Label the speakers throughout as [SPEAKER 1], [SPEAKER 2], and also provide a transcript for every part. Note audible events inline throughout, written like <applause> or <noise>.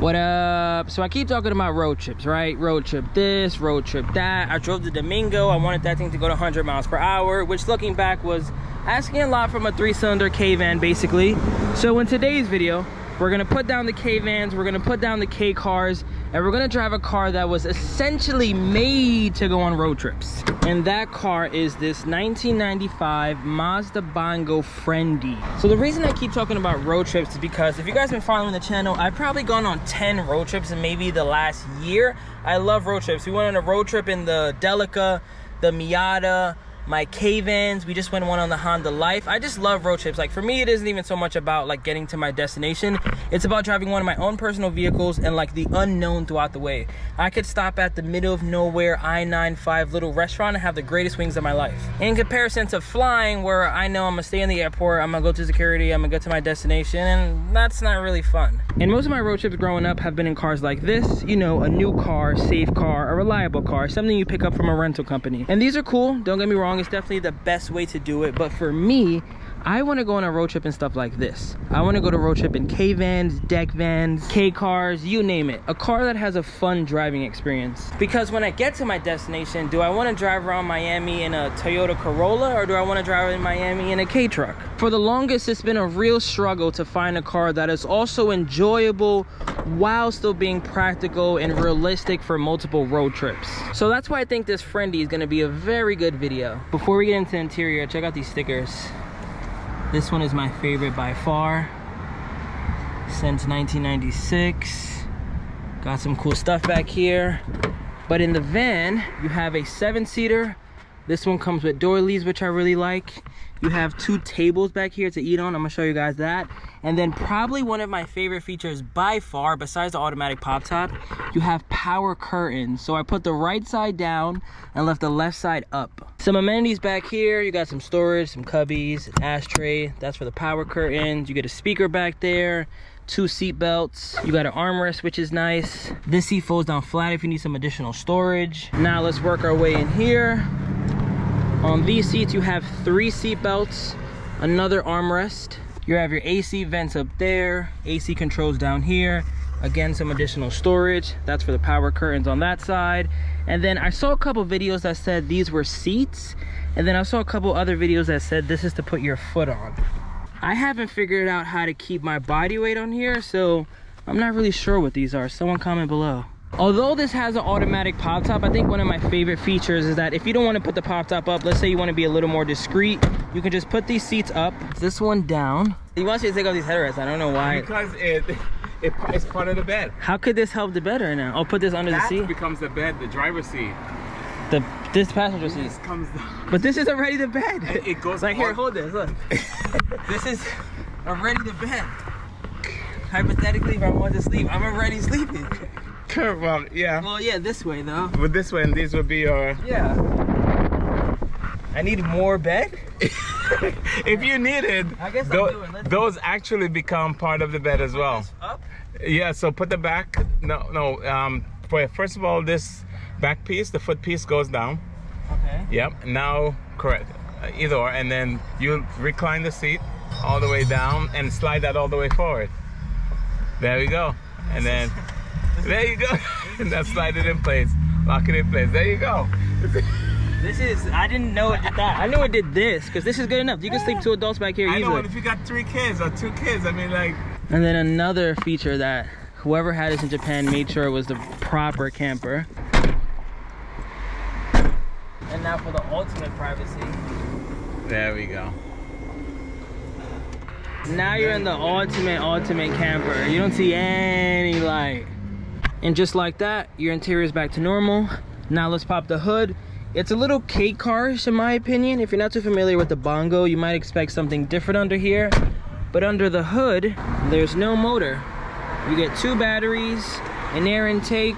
[SPEAKER 1] What up? So I keep talking about road trips, right? Road trip this, road trip that. I drove the Domingo. I wanted that thing to go to 100 miles per hour, which looking back was asking a lot from a three-cylinder K-van, basically. So in today's video, we're gonna put down the K-vans, we're gonna put down the K-cars, and we're gonna drive a car that was essentially made to go on road trips. And that car is this 1995 Mazda Bongo Friendee. So the reason I keep talking about road trips is because if you guys have been following the channel, I've probably gone on 10 road trips in maybe the last year. I love road trips. We went on a road trip in the Delica, the Miata, my K-Vans. We just went one on the Honda Life. I just love road trips. Like for me, it isn't even so much about like getting to my destination. It's about driving one of my own personal vehicles and like the unknown throughout the way. I could stop at the middle of nowhere I-95 little restaurant and have the greatest wings of my life. In comparison to flying where I know I'm gonna stay in the airport, I'm gonna go to security, I'm gonna get to my destination and that's not really fun. And most of my road trips growing up have been in cars like this, you know, a new car, safe car, a reliable car, something you pick up from a rental company. And these are cool, don't get me wrong, it's definitely the best way to do it. But for me, I want to go on a road trip and stuff like this. I want to go to road trip in K-vans, deck vans, K-cars, you name it. A car that has a fun driving experience. Because when I get to my destination, do I want to drive around Miami in a Toyota Corolla or do I want to drive in Miami in a K-truck? For the longest, it's been a real struggle to find a car that is also enjoyable while still being practical and realistic for multiple road trips. So that's why I think this Friendee is going to be a very good video. Before we get into the interior, check out these stickers. This one is my favorite by far. Since 1996. Got some cool stuff back here. But in the van, you have a seven-seater. This one comes with door doilies, which I really like. You have two tables back here to eat on. I'm gonna show you guys that. And then probably one of my favorite features by far, besides the automatic pop top, you have power curtains. So I put the right side down and left the left side up. Some amenities back here. You got some storage, some cubbies, an ashtray. That's for the power curtains. You get a speaker back there two seat belts you got an armrest which is nice this seat folds down flat if you need some additional storage now let's work our way in here on these seats, you have three seat belts, another armrest. You have your AC vents up there, AC controls down here. Again, some additional storage. That's for the power curtains on that side. And then I saw a couple videos that said these were seats. And then I saw a couple other videos that said this is to put your foot on. I haven't figured out how to keep my body weight on here, so I'm not really sure what these are. Someone comment below. Although this has an automatic pop top, I think one of my favorite features is that if you don't want to put the pop top up, let's say you want to be a little more discreet, you can just put these seats up, this one down. He wants you to take off these headrests. I don't know why.
[SPEAKER 2] Because it, it it's part of the bed.
[SPEAKER 1] How could this help the bed right now? I'll put this under
[SPEAKER 2] that
[SPEAKER 1] the seat.
[SPEAKER 2] becomes the bed, the driver's seat.
[SPEAKER 1] The this passenger seat.
[SPEAKER 2] This comes down.
[SPEAKER 1] But this is already the bed.
[SPEAKER 2] It, it goes
[SPEAKER 1] like here, hold this. Look, this is already the bed. Hypothetically, if I want to sleep, I'm already sleeping. <laughs>
[SPEAKER 2] Well, yeah.
[SPEAKER 1] Well, yeah, this way though.
[SPEAKER 2] With this one, these would be your.
[SPEAKER 1] Yeah. I need more bed. <laughs>
[SPEAKER 2] if you needed,
[SPEAKER 1] I guess I'll do it.
[SPEAKER 2] Those actually become part of the bed as well.
[SPEAKER 1] Up.
[SPEAKER 2] Yeah. So put the back. No, no. Um. First of all, this back piece, the foot piece goes down.
[SPEAKER 1] Okay.
[SPEAKER 2] Yep. Now, correct. Uh, either or, and then you recline the seat all the way down and slide that all the way forward. There we go. And then there you go. <laughs> and then slide it in place. Lock it in place. There you go.
[SPEAKER 1] This is, I didn't know it did that. I knew it did this, because this is good enough. You can sleep two adults back here
[SPEAKER 2] I know,
[SPEAKER 1] easily.
[SPEAKER 2] and if you got three kids or two kids, I mean, like,
[SPEAKER 1] And then another feature that whoever had this in Japan made sure it was the proper camper. And now for the ultimate privacy.
[SPEAKER 2] there we go.
[SPEAKER 1] Now you're in the ultimate, ultimate camper. You don't see any light. And just like that, your interior is back to normal. Now let's pop the hood. It's a little K carish in my opinion. If you're not too familiar with the Bongo, you might expect something different under here. But under the hood, there's no motor. You get two batteries, an air intake,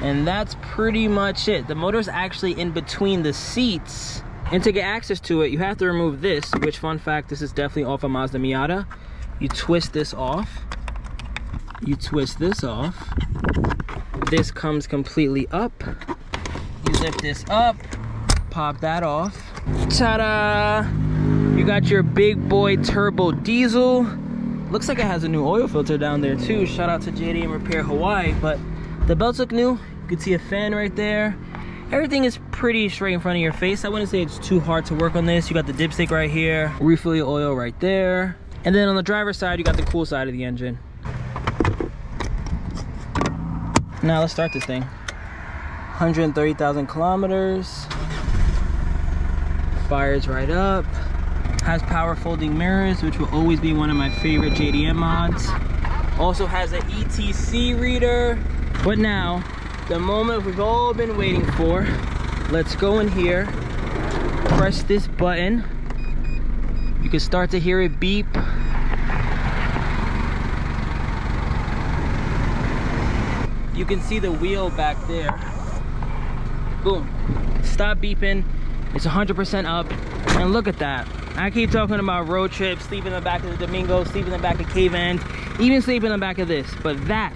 [SPEAKER 1] and that's pretty much it. The motor's actually in between the seats. And to get access to it, you have to remove this, which fun fact, this is definitely off a Mazda Miata. You twist this off. You twist this off. This comes completely up. You lift this up, pop that off. Ta-da! You got your big boy turbo diesel. Looks like it has a new oil filter down there too. Shout out to JDM Repair Hawaii. But the belts look new. You can see a fan right there. Everything is pretty straight in front of your face. I wouldn't say it's too hard to work on this. You got the dipstick right here. Refill your oil right there. And then on the driver's side, you got the cool side of the engine. Now let's start this thing. 130,000 kilometers. Fires right up. Has power folding mirrors, which will always be one of my favorite JDM mods. Also has an ETC reader. But now, the moment we've all been waiting for. Let's go in here, press this button. You can start to hear it beep. You can see the wheel back there. Boom. Stop beeping. It's 100% up. And look at that. I keep talking about road trips, sleep in the back of the Domingo, sleep in the back of K-Van, even sleep in the back of this. But that,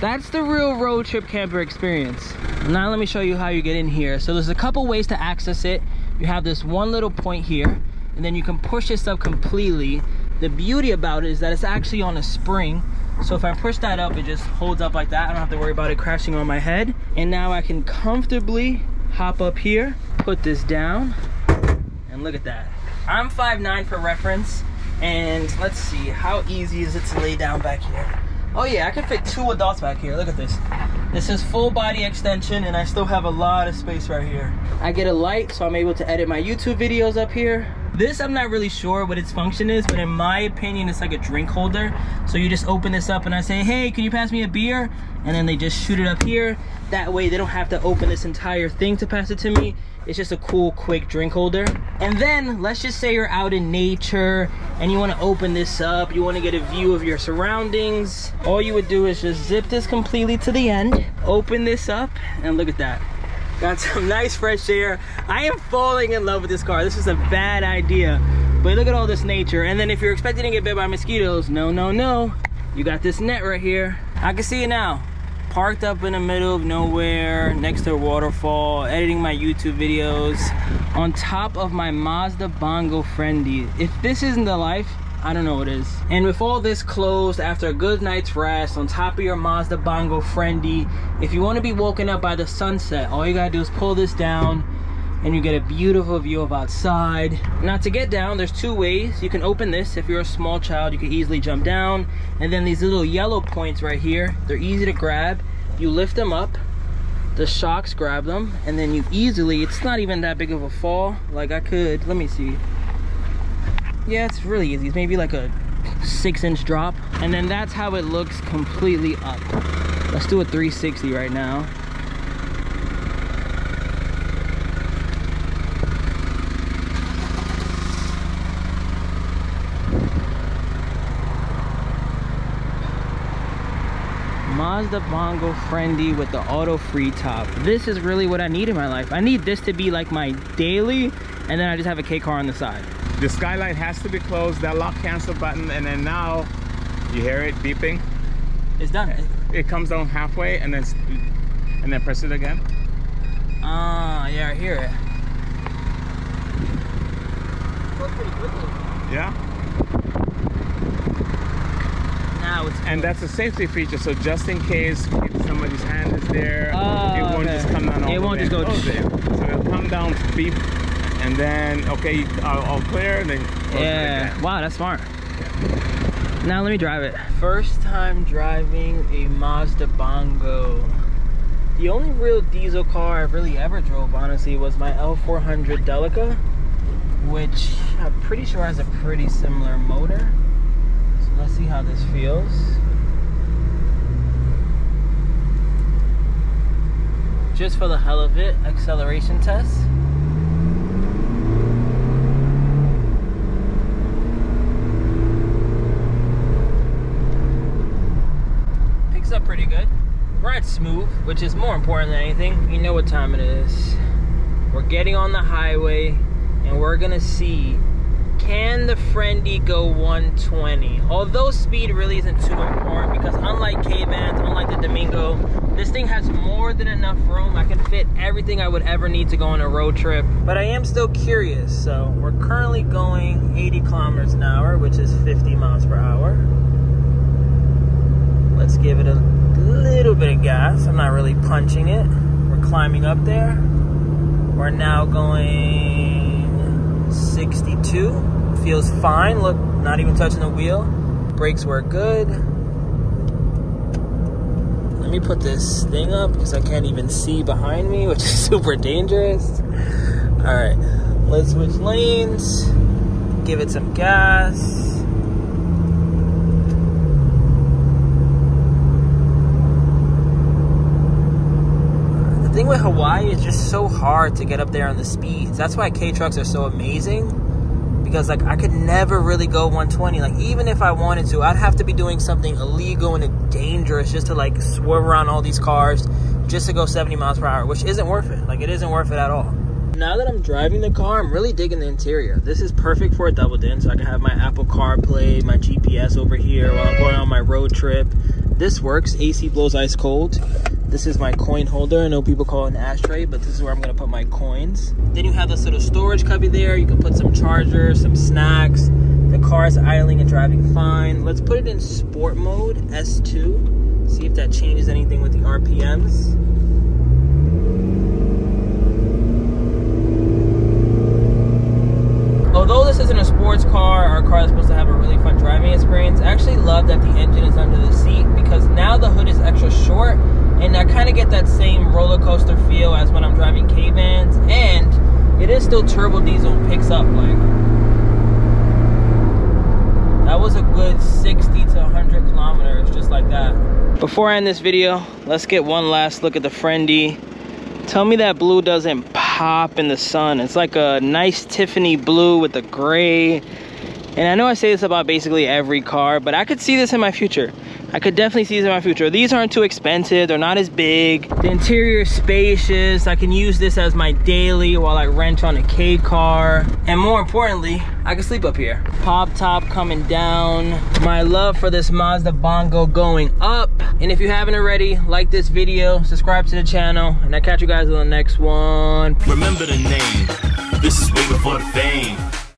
[SPEAKER 1] that's the real road trip camper experience. Now let me show you how you get in here. So there's a couple ways to access it. You have this one little point here, and then you can push this up completely. The beauty about it is that it's actually on a spring. So if I push that up, it just holds up like that. I don't have to worry about it crashing on my head. And now I can comfortably hop up here, put this down, and look at that. I'm 5'9 for reference, and let's see, how easy is it to lay down back here? Oh yeah, I can fit two adults back here. Look at this. This is full body extension and I still have a lot of space right here. I get a light so I'm able to edit my YouTube videos up here. This, I'm not really sure what its function is, but in my opinion, it's like a drink holder. So you just open this up and I say, hey, can you pass me a beer? And then they just shoot it up here. That way they don't have to open this entire thing to pass it to me. It's just a cool, quick drink holder. And then let's just say you're out in nature and you want to open this up. You want to get a view of your surroundings. All you would do is just zip this completely to the end, open this up, and look at that. Got some <laughs> nice fresh air. I am falling in love with this car. This is a bad idea. But look at all this nature. And then if you're expecting to get bit by mosquitoes, no, no, no. You got this net right here. I can see it now parked up in the middle of nowhere next to a waterfall editing my youtube videos on top of my mazda bongo Friendee if this isn't the life I don't know what is. And with all this closed after a good night's rest on top of your Mazda Bongo Friendee, if you want to be woken up by the sunset, all you gotta do is pull this down and you get a beautiful view of outside. Now to get down, there's two ways. You can open this. If you're a small child, you can easily jump down. And then these little yellow points right here, they're easy to grab. You lift them up, the shocks grab them, and then you easily, it's not even that big of a fall. Like I could, let me see. Yeah, it's really easy. It's maybe like a six inch drop. And then that's how it looks completely up. Let's do a 360 right now. Mazda Bongo Friendee with the auto free top. This is really what I need in my life. I need this to be like my daily and then I just have a K car on the side.
[SPEAKER 2] The skylight has to be closed, that lock cancel button, and then now you hear it beeping.
[SPEAKER 1] It's done.
[SPEAKER 2] It comes down halfway and then and then press it again.
[SPEAKER 1] Ah, uh, yeah, I hear it.
[SPEAKER 2] Yeah.
[SPEAKER 1] Now it's
[SPEAKER 2] and that's a safety feature, so just in case if somebody's hand is there,
[SPEAKER 1] oh,
[SPEAKER 2] it won't
[SPEAKER 1] okay.
[SPEAKER 2] just come down.
[SPEAKER 1] It won't just go.
[SPEAKER 2] So it'll come down, beep, and then okay, I'll, I'll clear, and then
[SPEAKER 1] yeah. Wow, that's smart. Yeah. Now let me drive it. First time driving a Mazda Bongo. The only real diesel car I've really ever drove, honestly, was my L400 Delica, which I'm pretty sure has a pretty similar motor. So let's see how this feels. Just for the hell of it, acceleration test. Picks up pretty good. Ride's smooth, which is more important than anything. You know what time it is. We're getting on the highway and we're gonna see can the Friendee go 120? Although speed really isn't too important because unlike K-Vans, unlike the Domingo, this thing has more than enough room. I can fit everything I would ever need to go on a road trip. But I am still curious. So we're currently going 80 kilometers an hour, which is 50 miles per hour. Let's give it a little bit of gas. I'm not really punching it. We're climbing up there. We're now going 62. Feels fine. Look, not even touching the wheel. Brakes work good. Let me put this thing up because I can't even see behind me, <laughs> which is super dangerous. All right, let's switch lanes. Give it some gas. Thing it's just so hard to get up there on the speeds. That's why K trucks are so amazing. Because like I could never really go 120. Like even if I wanted to, I'd have to be doing something illegal and dangerous just to like swerve around all these cars just to go 70 miles per hour, which isn't worth it. Like it isn't worth it at all. Now that I'm driving the car, I'm really digging the interior. This is perfect for a double din, so I can have my Apple CarPlay, my GPS over here while I'm going on my road trip. This works. AC blows ice cold. This is my coin holder. I know people call it an ashtray, but this is where I'm gonna put my coins. Then you have this little storage cubby there. You can put some chargers, some snacks. The car is idling and driving fine. Let's put it in sport mode, S2. See if that changes anything with the RPMs. although this isn't a sports car a car that's supposed to have a really fun driving experience, I actually love that the engine is under the seat because now the hood is extra short and I kind of get that same roller coaster feel as when I'm driving K-Vans and it is still turbo diesel picks up like that was a good 60 to 100 kilometers just like that. Before I end this video, let's get one last look at the Friendee. Tell me that blue doesn't pop in the sun. It's like a nice Tiffany blue with a gray. And I know I say this about basically every car, but I could see this in my future. I could definitely see this in my future. These aren't too expensive. They're not as big. The interior is spacious. I can use this as my daily while I rent on a K car. And more importantly, I can sleep up here. Pop top coming down. My love for this Mazda Bongo going up. And if you haven't already, like this video, subscribe to the channel, and I'll catch you guys on the next one.
[SPEAKER 3] Remember the name. This is Way Before the Fame.